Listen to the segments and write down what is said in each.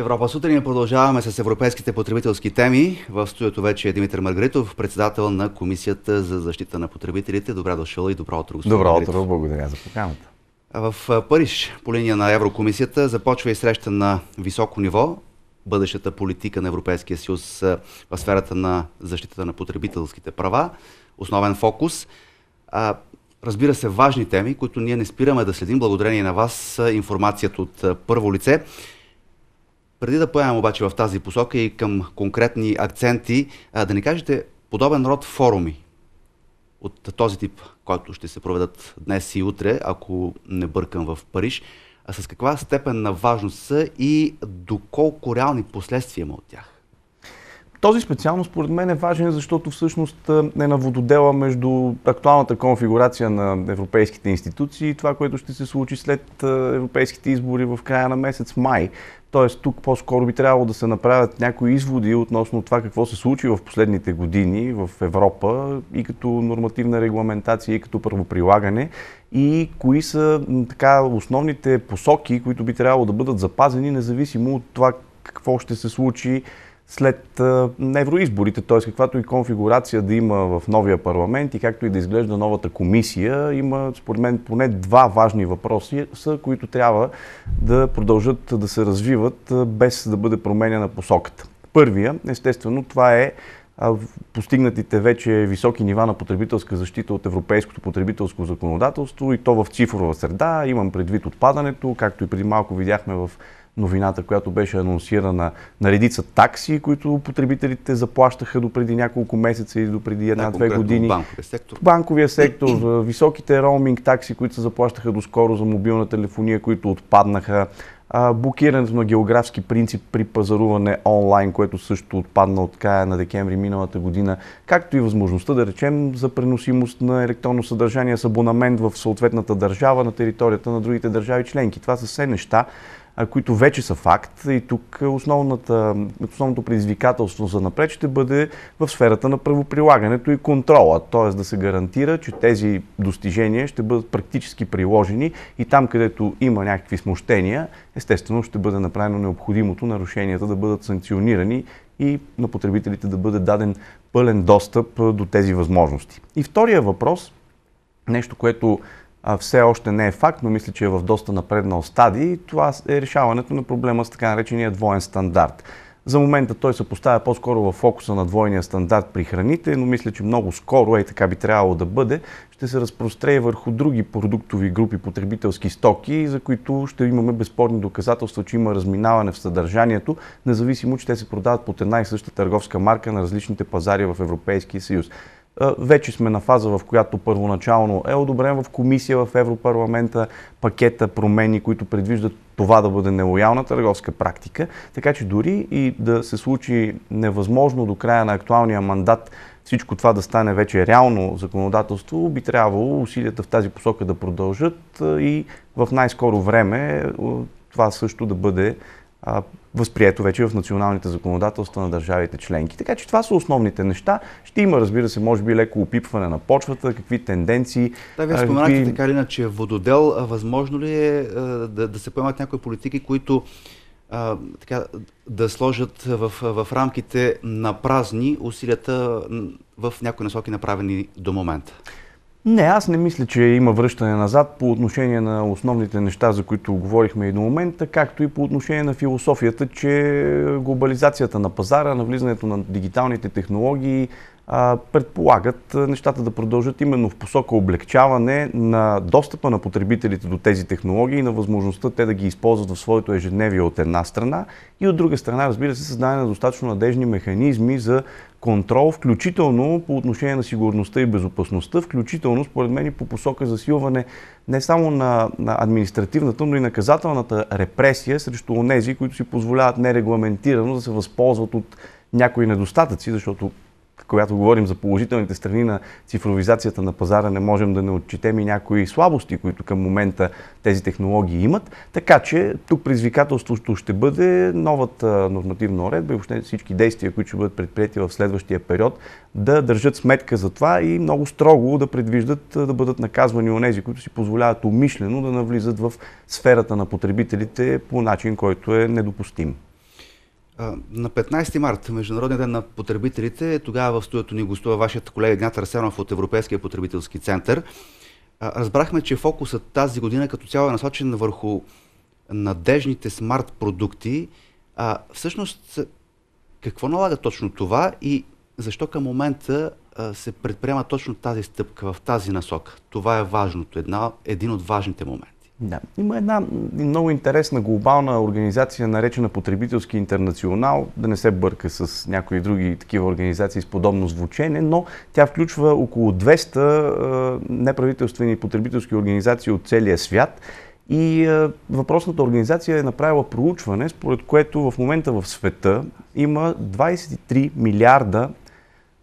Европа сутрин продължаваме с европейските потребителски теми. В студиото вече е Димитър Маргаритов, председател на Комисията за защита на потребителите. Добре дошъл и добро утро, господин Добро утро, благодаря за поканата. В Париж, по линия на Еврокомисията, започва и среща на високо ниво бъдещата политика на Европейския съюз в сферата на защитата на потребителските права. Основен фокус. Разбира се, важни теми, които ние не спираме да следим благодарение на вас, информацията от първо лице. Преди да поемем обаче в тази посока и към конкретни акценти, да ни кажете подобен род форуми от този тип, който ще се проведат днес и утре, ако не бъркам в Париж, а с каква степен на важност са и доколко реални последствия има от тях? Този специално според мен е важен, защото всъщност е на вододела между актуалната конфигурация на европейските институции и това, което ще се случи след европейските избори в края на месец май. Тоест тук по-скоро би трябвало да се направят някои изводи относно това какво се случи в последните години в Европа и като нормативна регламентация, и като първоприлагане и кои са така основните посоки, които би трябвало да бъдат запазени, независимо от това какво ще се случи след евроизборите, т.е. каквато и конфигурация да има в новия парламент и както и да изглежда новата комисия, има според мен поне два важни въпроси, които трябва да продължат да се развиват без да бъде променена посоката. Първия, естествено, това е постигнатите вече високи нива на потребителска защита от европейското потребителско законодателство и то в цифрова среда. Имам предвид отпадането, както и преди малко видяхме в новината, която беше анонсирана на редица такси, които потребителите заплащаха до преди няколко месеца или до преди една-две да, години. Банковия сектор. Банковия сектор, високите роуминг такси, които се заплащаха доскоро за мобилна телефония, които отпаднаха. Блокирането на географски принцип при пазаруване онлайн, което също отпадна от края на декември миналата година, както и възможността да речем за преносимост на електронно съдържание с абонамент в съответната държава на територията на другите държави членки. Това са все неща, които вече са факт. И тук основното предизвикателство за напред ще бъде в сферата на правоприлагането и контрола, т.е. да се гарантира, че тези достижения ще бъдат практически приложени и там, където има някакви смущения, естествено ще бъде направено необходимото нарушенията да бъдат санкционирани и на потребителите да бъде даден пълен достъп до тези възможности. И втория въпрос, нещо, което все още не е факт, но мисля, че е в доста напреднал стадий. Това е решаването на проблема с така наречения двоен стандарт. За момента той се поставя по-скоро в фокуса на двойния стандарт при храните, но мисля, че много скоро, е така би трябвало да бъде, ще се разпростре върху други продуктови групи потребителски стоки, за които ще имаме безспорни доказателства, че има разминаване в съдържанието, независимо, че те се продават под една и съща търговска марка на различните пазари в Европейския съюз. Вече сме на фаза, в която първоначално е одобрен в комисия в Европарламента пакета промени, които предвиждат това да бъде нелоялна търговска практика. Така че дори и да се случи невъзможно до края на актуалния мандат всичко това да стане вече реално законодателство, би трябвало усилията в тази посока да продължат и в най-скоро време това също да бъде възприето вече в националните законодателства на държавите членки. Така че това са основните неща. Ще има, разбира се, може би леко опипване на почвата, какви тенденции. Да, вие споменахте какви... така или иначе вододел. Възможно ли е да, да се поемат някои политики, които а, така, да сложат в, в рамките на празни усилията в някои насоки направени до момента? Не, аз не мисля, че има връщане назад по отношение на основните неща, за които говорихме и до момента, както и по отношение на философията, че глобализацията на пазара, на влизането на дигиталните технологии предполагат нещата да продължат именно в посока облегчаване на достъпа на потребителите до тези технологии и на възможността те да ги използват в своето ежедневие от една страна и от друга страна, разбира се, създаване на достатъчно надежни механизми за контрол, включително по отношение на сигурността и безопасността, включително според мен и по посока засилване не само на, на административната, но и наказателната репресия срещу онези, които си позволяват нерегламентирано да се възползват от някои недостатъци, защото когато говорим за положителните страни на цифровизацията на пазара, не можем да не отчетем и някои слабости, които към момента тези технологии имат. Така че тук предизвикателството ще бъде новата нормативна уредба и въобще всички действия, които ще бъдат предприяти в следващия период, да държат сметка за това и много строго да предвиждат да бъдат наказвани онези, които си позволяват умишлено да навлизат в сферата на потребителите по начин, който е недопустим. На 15 март, Международния ден на потребителите, тогава в студиото ни гостува вашият колега Игнат Арсенов от Европейския потребителски център. Разбрахме, че фокусът тази година като цяло е насочен върху надежните смарт продукти. А, всъщност, какво налага точно това и защо към момента се предприема точно тази стъпка в тази насока? Това е важното, една, един от важните моменти. Да. Има една много интересна глобална организация, наречена Потребителски интернационал, да не се бърка с някои други такива организации с подобно звучене, но тя включва около 200 неправителствени потребителски организации от целия свят. И въпросната организация е направила проучване, според което в момента в света има 23 милиарда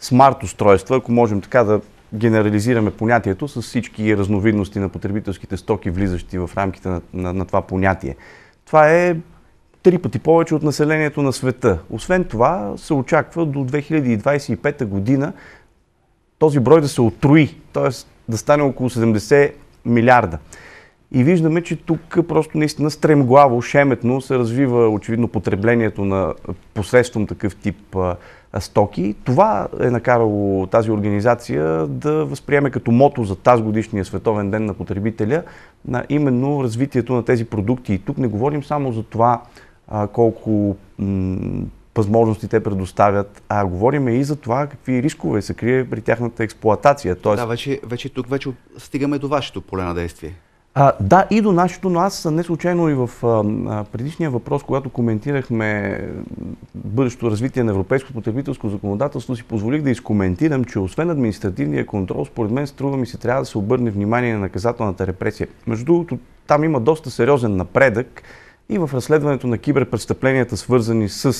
смарт устройства, ако можем така да генерализираме понятието с всички разновидности на потребителските стоки, влизащи в рамките на, на, на това понятие. Това е три пъти повече от населението на света. Освен това, се очаква до 2025 година този брой да се отруи, т.е. да стане около 70 милиарда. И виждаме, че тук просто наистина стремглаво, шеметно се развива очевидно потреблението на посредством такъв тип стоки. Това е накарало тази организация да възприеме като мото за тази годишния Световен ден на потребителя на именно развитието на тези продукти. И тук не говорим само за това а, колко м- възможности те предоставят, а говорим и за това какви рискове се крие при тяхната експлоатация. Тоест... Да, вече, вече тук вече стигаме до вашето поле на действие. А, да, и до нашето, но аз не случайно и в а, предишния въпрос, когато коментирахме бъдещото развитие на европейско потребителско законодателство, си позволих да изкоментирам, че освен административния контрол, според мен струва ми се трябва да се обърне внимание на наказателната репресия. Между другото, там има доста сериозен напредък и в разследването на киберпрестъпленията, свързани с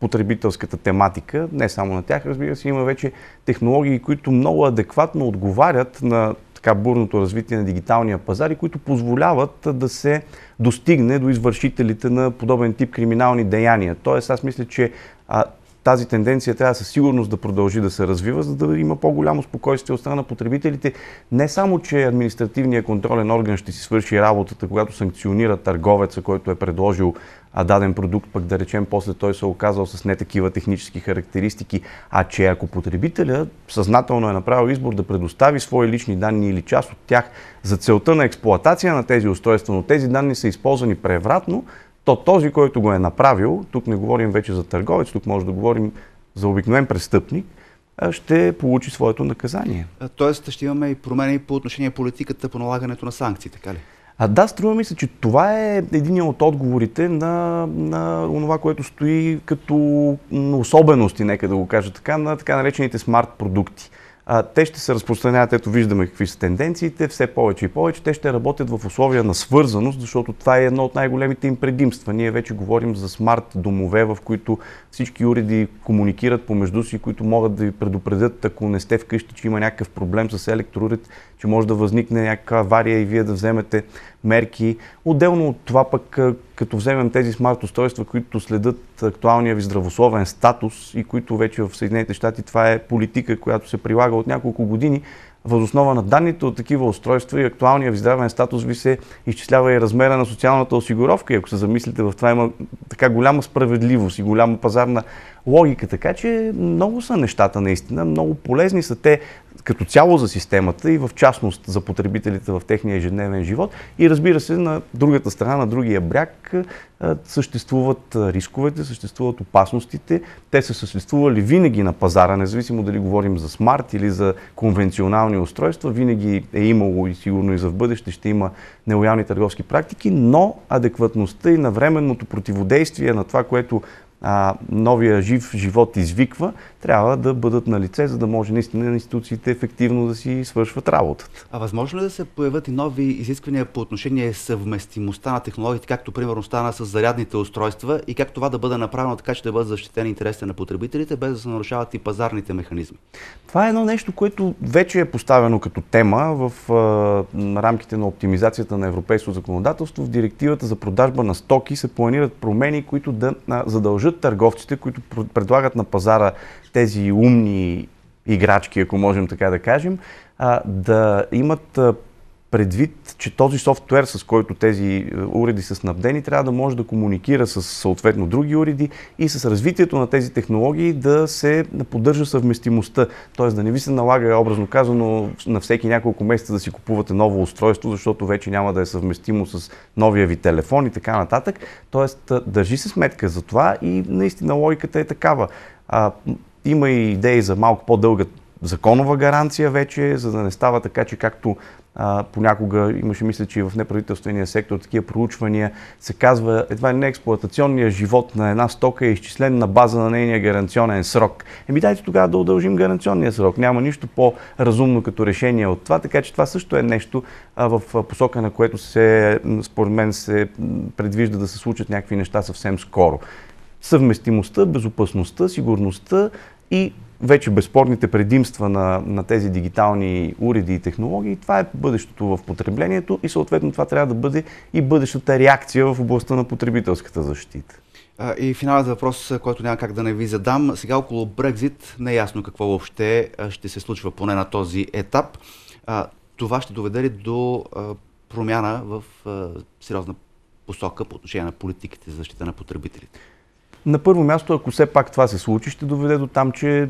потребителската тематика, не само на тях, разбира се, има вече технологии, които много адекватно отговарят на така бурното развитие на дигиталния пазар и които позволяват да се достигне до извършителите на подобен тип криминални деяния. Тоест, аз мисля, че тази тенденция трябва със сигурност да продължи да се развива, за да има по-голямо спокойствие от страна на потребителите. Не само, че административният контролен орган ще си свърши работата, когато санкционира търговеца, който е предложил даден продукт, пък да речем после той се е оказал с не такива технически характеристики, а че ако потребителя съзнателно е направил избор да предостави свои лични данни или част от тях за целта на експлоатация на тези устройства, но тези данни са използвани превратно, то този, който го е направил, тук не говорим вече за търговец, тук може да говорим за обикновен престъпник, ще получи своето наказание. Тоест ще имаме и промени по отношение политиката по налагането на санкции, така ли? А да, струва ми се, че това е един от отговорите на, на това, което стои като особености, нека да го кажа така, на така наречените смарт продукти а, те ще се разпространяват, ето виждаме какви са тенденциите, все повече и повече. Те ще работят в условия на свързаност, защото това е едно от най-големите им предимства. Ние вече говорим за смарт домове, в които всички уреди комуникират помежду си, които могат да ви предупредят, ако не сте вкъщи, че има някакъв проблем с електроуред, че може да възникне някаква авария и вие да вземете мерки. Отделно от това пък, като вземем тези смарт устройства, които следят актуалния ви здравословен статус и които вече в Съединените щати това е политика, която се прилага от няколко години, Възоснова на данните от такива устройства и актуалния ви здравен статус ви се изчислява и размера на социалната осигуровка. И ако се замислите, в това има така голяма справедливост и голяма пазарна логика. Така че много са нещата наистина, много полезни са те като цяло за системата и в частност за потребителите в техния ежедневен живот. И разбира се, на другата страна, на другия бряг, съществуват рисковете, съществуват опасностите. Те са съществували винаги на пазара, независимо дали говорим за смарт или за конвенционални устройства. Винаги е имало и сигурно и за в бъдеще ще има нелоялни търговски практики, но адекватността и навременното противодействие на това, което а, новия жив живот извиква, трябва да бъдат на лице, за да може наистина институциите ефективно да си свършват работата. А възможно ли да се появят и нови изисквания по отношение съвместимостта на технологиите, както примерно стана с зарядните устройства и как това да бъде направено така, че да бъдат защитени интересите на потребителите, без да се нарушават и пазарните механизми? Това е едно нещо, което вече е поставено като тема в а, рамките на оптимизацията на европейско законодателство. В директивата за продажба на стоки се планират промени, които да задължат търговците, които предлагат на пазара тези умни играчки, ако можем така да кажем, да имат предвид, че този софтуер, с който тези уреди са снабдени, трябва да може да комуникира с съответно други уреди и с развитието на тези технологии да се поддържа съвместимостта. Т.е. да не ви се налага, образно казано, на всеки няколко месеца да си купувате ново устройство, защото вече няма да е съвместимо с новия ви телефон и така нататък. Тоест, държи се сметка за това и наистина логиката е такава. А, има и идеи за малко по-дълга законова гаранция вече, за да не става така, че както а, понякога имаше, мисля, че и в неправителствения сектор такива проучвания, се казва едва не експлуатационния живот на една стока е изчислен на база на нейния гаранционен срок. Еми дайте тогава да удължим гаранционния срок. Няма нищо по-разумно като решение от това, така че това също е нещо а, в посока на което се, според мен се предвижда да се случат някакви неща съвсем скоро. Съвместимостта, безопасността, сигурността и вече безспорните предимства на, на тези дигитални уреди и технологии, това е бъдещето в потреблението и съответно това трябва да бъде и бъдещата реакция в областта на потребителската защита. И финалът въпрос, който няма как да не ви задам. Сега около Брекзит не е ясно какво въобще ще се случва поне на този етап. Това ще доведе ли до промяна в сериозна посока по отношение на политиките за защита на потребителите? На първо място, ако все пак това се случи, ще доведе до там, че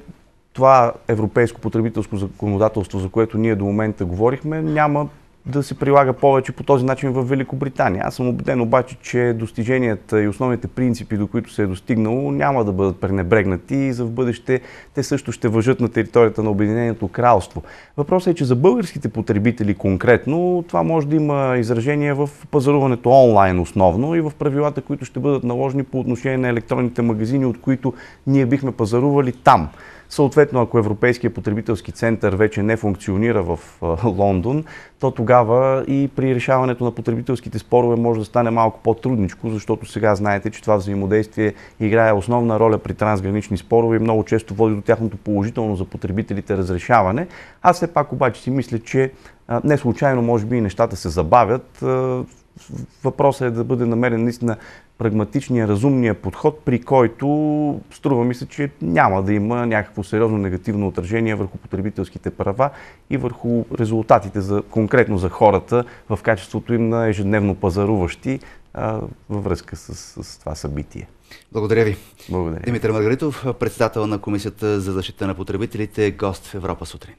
това европейско потребителско законодателство, за което ние до момента говорихме, няма да се прилага повече по този начин в Великобритания. Аз съм убеден обаче, че достиженията и основните принципи, до които се е достигнало, няма да бъдат пренебрегнати и за в бъдеще те също ще въжат на територията на Обединеното кралство. Въпросът е, че за българските потребители конкретно това може да има изражение в пазаруването онлайн основно и в правилата, които ще бъдат наложени по отношение на електронните магазини, от които ние бихме пазарували там. Съответно, ако Европейския потребителски център вече не функционира в Лондон, то тогава и при решаването на потребителските спорове може да стане малко по-трудничко, защото сега знаете, че това взаимодействие играе основна роля при трансгранични спорове и много често води до тяхното положително за потребителите разрешаване. Аз все пак обаче си мисля, че не случайно може би и нещата се забавят. Въпросът е да бъде намерен наистина прагматичния, разумния подход, при който струва ми се, че няма да има някакво сериозно негативно отражение върху потребителските права и върху резултатите за, конкретно за хората в качеството им на ежедневно пазаруващи а, във връзка с, с това събитие. Благодаря ви. Благодаря. Димитър Маргаритов, председател на Комисията за защита на потребителите, гост в Европа сутрин.